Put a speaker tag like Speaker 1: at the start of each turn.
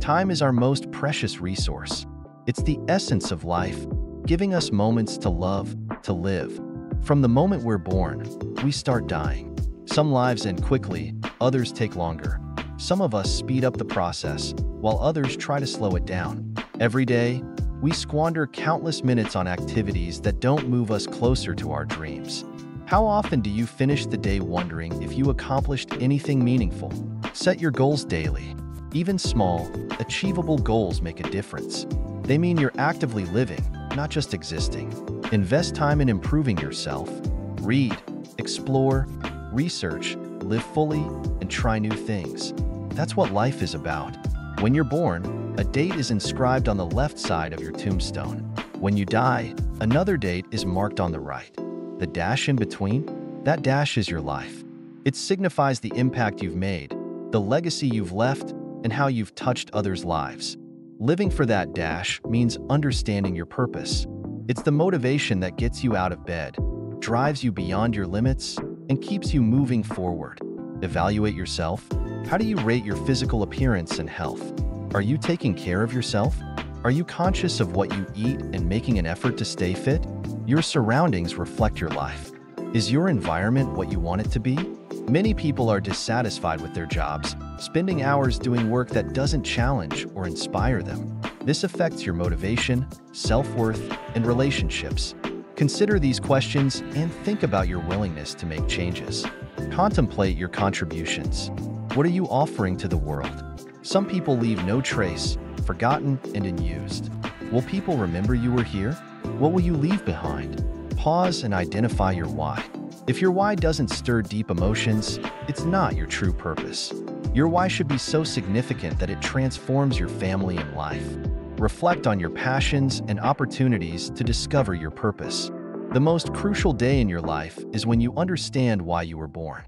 Speaker 1: Time is our most precious resource. It's the essence of life, giving us moments to love, to live. From the moment we're born, we start dying. Some lives end quickly, others take longer. Some of us speed up the process, while others try to slow it down. Every day, we squander countless minutes on activities that don't move us closer to our dreams. How often do you finish the day wondering if you accomplished anything meaningful? Set your goals daily. Even small, achievable goals make a difference. They mean you're actively living, not just existing. Invest time in improving yourself. Read, explore, research, live fully, and try new things. That's what life is about. When you're born, a date is inscribed on the left side of your tombstone. When you die, another date is marked on the right. The dash in between? That dash is your life. It signifies the impact you've made, the legacy you've left, and how you've touched others' lives. Living for that dash means understanding your purpose. It's the motivation that gets you out of bed, drives you beyond your limits, and keeps you moving forward. Evaluate yourself. How do you rate your physical appearance and health? Are you taking care of yourself? Are you conscious of what you eat and making an effort to stay fit? Your surroundings reflect your life. Is your environment what you want it to be? Many people are dissatisfied with their jobs, spending hours doing work that doesn't challenge or inspire them. This affects your motivation, self-worth, and relationships. Consider these questions and think about your willingness to make changes. Contemplate your contributions. What are you offering to the world? Some people leave no trace, forgotten and unused. Will people remember you were here? What will you leave behind? Pause and identify your why. If your why doesn't stir deep emotions, it's not your true purpose. Your why should be so significant that it transforms your family and life. Reflect on your passions and opportunities to discover your purpose. The most crucial day in your life is when you understand why you were born.